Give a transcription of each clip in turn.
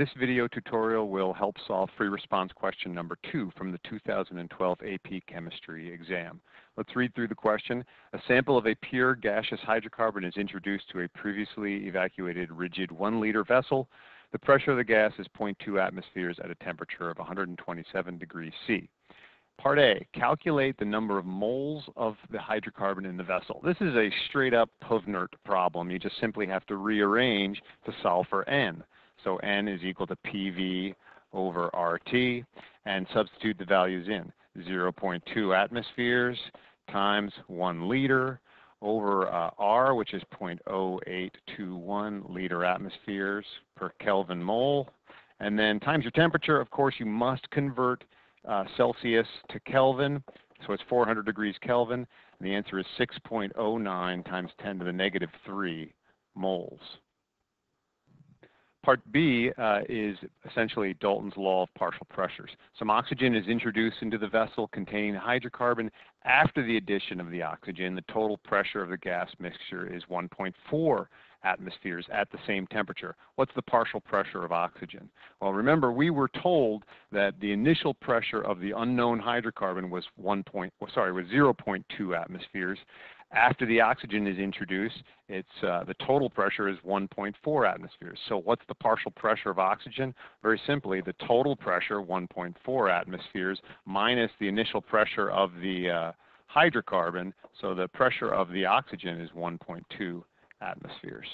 This video tutorial will help solve free response question number two from the 2012 AP Chemistry exam. Let's read through the question. A sample of a pure gaseous hydrocarbon is introduced to a previously evacuated rigid 1 liter vessel. The pressure of the gas is 0.2 atmospheres at a temperature of 127 degrees C. Part A, calculate the number of moles of the hydrocarbon in the vessel. This is a straight up Puvnert problem. You just simply have to rearrange to solve for N. So N is equal to PV over RT and substitute the values in. 0.2 atmospheres times 1 liter over uh, R, which is 0.0821 liter atmospheres per Kelvin mole. And then times your temperature, of course, you must convert uh, Celsius to Kelvin. So it's 400 degrees Kelvin. And the answer is 6.09 times 10 to the negative 3 moles. Part B uh, is essentially Dalton's law of partial pressures. Some oxygen is introduced into the vessel containing hydrocarbon. After the addition of the oxygen, the total pressure of the gas mixture is 1.4 atmospheres at the same temperature. What's the partial pressure of oxygen? Well, remember, we were told that the initial pressure of the unknown hydrocarbon was 1. Point, sorry, was 0.2 atmospheres. After the oxygen is introduced, it's, uh, the total pressure is 1.4 atmospheres. So what's the partial pressure of oxygen? Very simply, the total pressure, 1.4 atmospheres, minus the initial pressure of the uh, hydrocarbon. So the pressure of the oxygen is 1.2 atmospheres.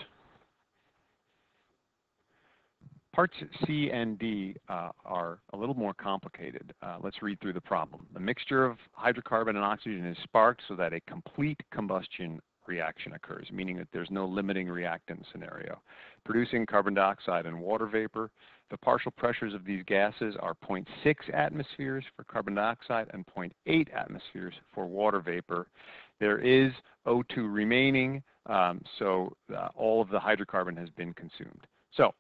Parts C and D uh, are a little more complicated. Uh, let's read through the problem. The mixture of hydrocarbon and oxygen is sparked so that a complete combustion reaction occurs, meaning that there's no limiting reactant scenario, producing carbon dioxide and water vapor. The partial pressures of these gases are 0.6 atmospheres for carbon dioxide and 0.8 atmospheres for water vapor. There is O2 remaining, um, so uh, all of the hydrocarbon has been consumed. So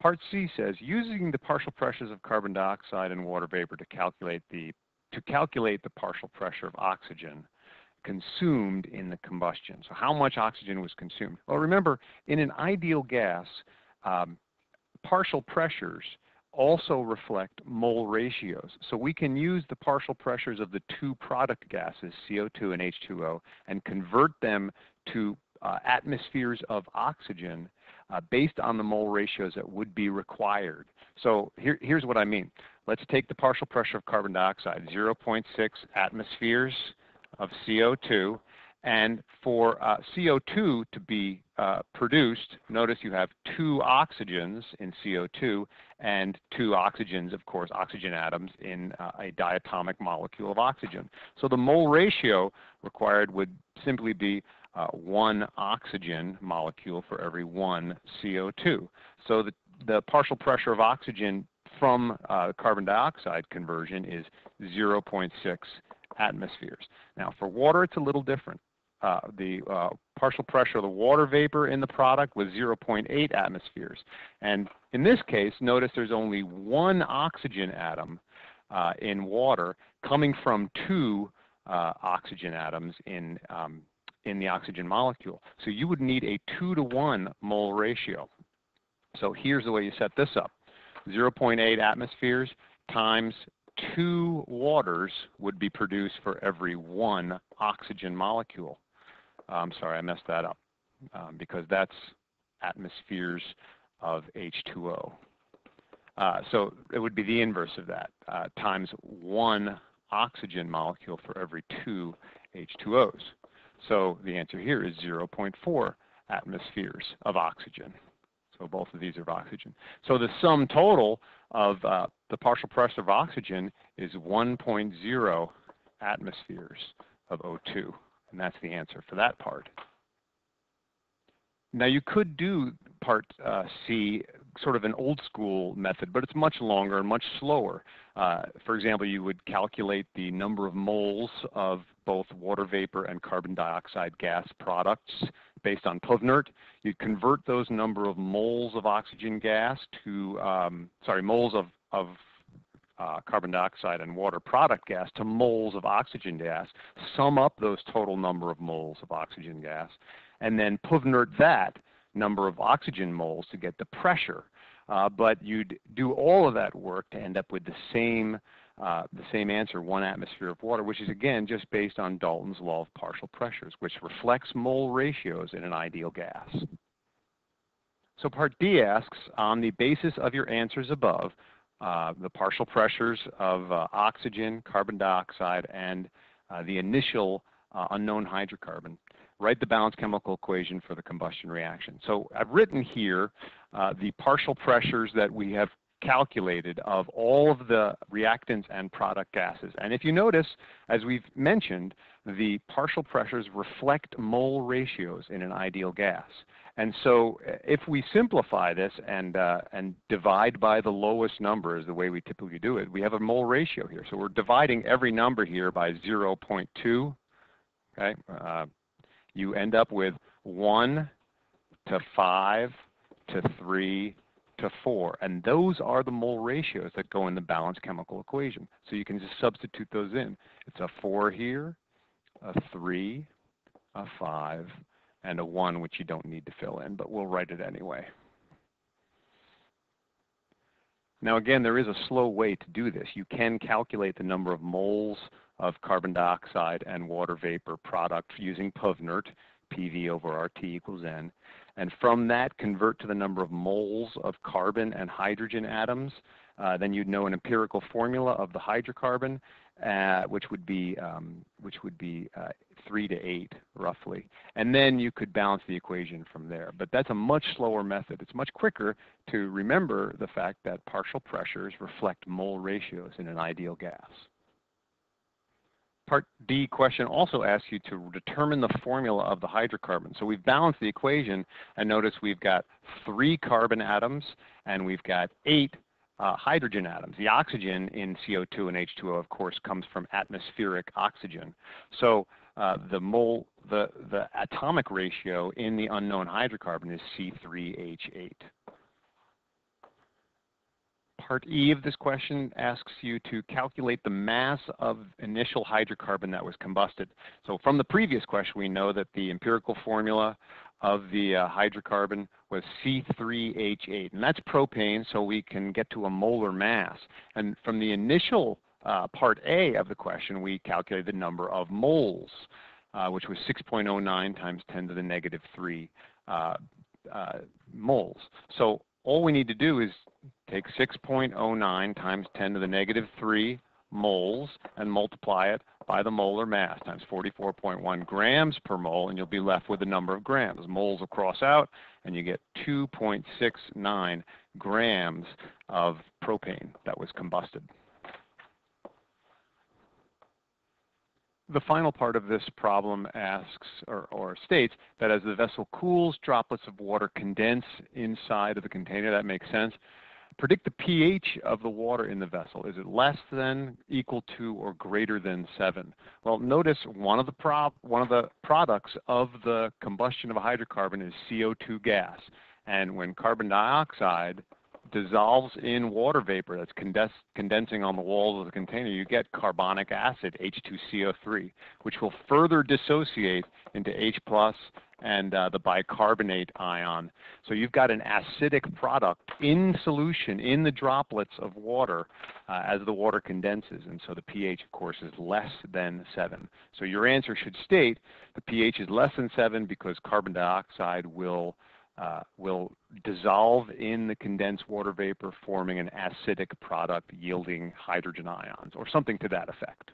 part C says using the partial pressures of carbon dioxide and water vapor to calculate the to calculate the partial pressure of oxygen consumed in the combustion. So how much oxygen was consumed? Well, remember, in an ideal gas, um, partial pressures also reflect mole ratios. So we can use the partial pressures of the two product gases, CO2 and H2O, and convert them to uh, atmospheres of oxygen based on the mole ratios that would be required. So here, here's what I mean. Let's take the partial pressure of carbon dioxide, 0.6 atmospheres of CO2, and for uh, CO2 to be uh, produced, notice you have two oxygens in CO2 and two oxygens, of course, oxygen atoms in uh, a diatomic molecule of oxygen. So the mole ratio required would simply be uh, one oxygen molecule for every one CO2. So the, the partial pressure of oxygen from uh, carbon dioxide conversion is 0.6 atmospheres. Now for water it's a little different. Uh, the uh, partial pressure of the water vapor in the product was 0.8 atmospheres. And in this case, notice there's only one oxygen atom uh, in water coming from two uh, oxygen atoms in um, in the oxygen molecule. So you would need a 2 to 1 mole ratio. So here's the way you set this up. 0.8 atmospheres times 2 waters would be produced for every one oxygen molecule. I'm sorry, I messed that up um, because that's atmospheres of H2O. Uh, so it would be the inverse of that, uh, times one oxygen molecule for every two H2Os. So the answer here is 0.4 atmospheres of oxygen. So both of these are of oxygen. So the sum total of uh, the partial pressure of oxygen is 1.0 atmospheres of O2. And that's the answer for that part. Now you could do part uh, C sort of an old school method, but it's much longer and much slower. Uh, for example, you would calculate the number of moles of both water vapor and carbon dioxide gas products based on Puvnert. You'd convert those number of moles of oxygen gas to, um, sorry, moles of, of uh, carbon dioxide and water product gas to moles of oxygen gas, sum up those total number of moles of oxygen gas, and then Puvnert that number of oxygen moles to get the pressure uh, but you'd do all of that work to end up with the same uh, the same answer, one atmosphere of water, which is again just based on Dalton's law of partial pressures, which reflects mole ratios in an ideal gas. So part D asks, on the basis of your answers above, uh, the partial pressures of uh, oxygen, carbon dioxide, and uh, the initial uh, unknown hydrocarbon, write the balanced chemical equation for the combustion reaction. So I've written here uh, the partial pressures that we have calculated of all of the reactants and product gases. And if you notice, as we've mentioned, the partial pressures reflect mole ratios in an ideal gas. And so uh, if we simplify this and, uh, and divide by the lowest number is the way we typically do it, we have a mole ratio here. So we're dividing every number here by 0.2. Okay, uh, you end up with 1 to 5 to 3 to 4. And those are the mole ratios that go in the balanced chemical equation. So you can just substitute those in. It's a 4 here, a 3, a 5, and a 1, which you don't need to fill in, but we'll write it anyway. Now again, there is a slow way to do this. You can calculate the number of moles of carbon dioxide and water vapor product using PUVNERT, PV over RT equals N and from that convert to the number of moles of carbon and hydrogen atoms. Uh, then you'd know an empirical formula of the hydrocarbon, uh, which would be um, which would be uh, three to eight roughly, and then you could balance the equation from there. But that's a much slower method. It's much quicker to remember the fact that partial pressures reflect mole ratios in an ideal gas. Part B question also asks you to determine the formula of the hydrocarbon. So we've balanced the equation and notice we've got three carbon atoms and we've got eight uh, hydrogen atoms. The oxygen in CO2 and H2O of course comes from atmospheric oxygen. So uh, the mole, the, the atomic ratio in the unknown hydrocarbon is C3H8 part E of this question asks you to calculate the mass of initial hydrocarbon that was combusted. So from the previous question, we know that the empirical formula of the uh, hydrocarbon was C3H8, and that's propane, so we can get to a molar mass. And from the initial uh, part A of the question, we calculated the number of moles, uh, which was 6.09 times 10 to the negative 3 uh, uh, moles. So all we need to do is take 6.09 times 10 to the negative 3 moles and multiply it by the molar mass times 44.1 grams per mole and you'll be left with the number of grams. Moles will cross out and you get 2.69 grams of propane that was combusted. The final part of this problem asks or, or, states that as the vessel cools, droplets of water condense inside of the container. That makes sense. Predict the pH of the water in the vessel. Is it less than, equal to, or greater than 7? Well, notice one of the, prop, one of the products of the combustion of a hydrocarbon is CO2 gas. And when carbon dioxide dissolves in water vapor that's condensing on the walls of the container, you get carbonic acid, H2CO3, which will further dissociate into H plus and uh, the bicarbonate ion. So you've got an acidic product in solution in the droplets of water uh, as the water condenses. And so the pH, of course, is less than 7. So your answer should state the pH is less than 7 because carbon dioxide will uh, will dissolve in the condensed water vapor, forming an acidic product yielding hydrogen ions, or something to that effect.